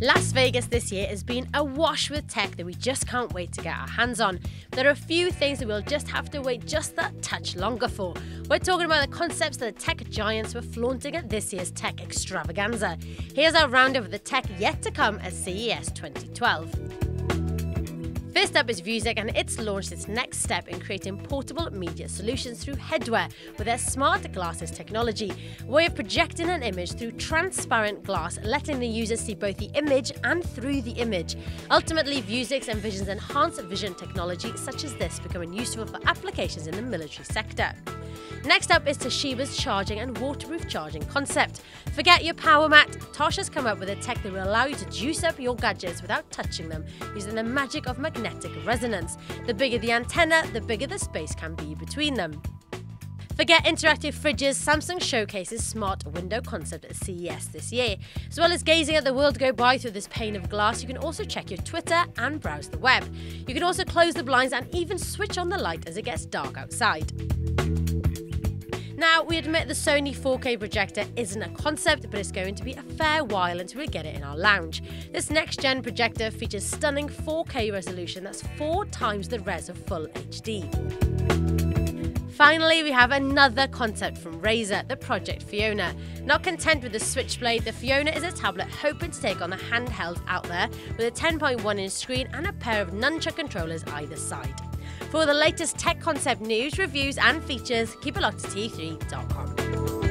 Las Vegas this year has been awash with tech that we just can't wait to get our hands on. There are a few things that we'll just have to wait just that touch longer for. We're talking about the concepts that the tech giants were flaunting at this year's tech extravaganza. Here's our roundup of the tech yet to come at CES 2012. First up is Vuzix, and it's launched its next step in creating portable media solutions through headwear with their smart glasses technology, way of projecting an image through transparent glass, letting the user see both the image and through the image. Ultimately, Vuzix envisions enhanced vision technology such as this becoming useful for applications in the military sector. Next up is Toshiba's charging and waterproof charging concept. Forget your power mat. Tosh has come up with a tech that will allow you to juice up your gadgets without touching them using the magic of magnetic resonance. The bigger the antenna, the bigger the space can be between them. Forget interactive fridges, Samsung showcases smart window concept at CES this year. As well as gazing at the world go by through this pane of glass, you can also check your Twitter and browse the web. You can also close the blinds and even switch on the light as it gets dark outside. Now, we admit the Sony 4K projector isn't a concept, but it's going to be a fair while until we get it in our lounge. This next gen projector features stunning 4K resolution that's four times the res of full HD. Finally, we have another concept from Razer, the Project Fiona. Not content with the Switchblade, the Fiona is a tablet hoping to take on the handheld out there with a 10.1 inch screen and a pair of nunchuck controllers either side. For the latest tech concept news, reviews, and features, keep it locked to t3.com.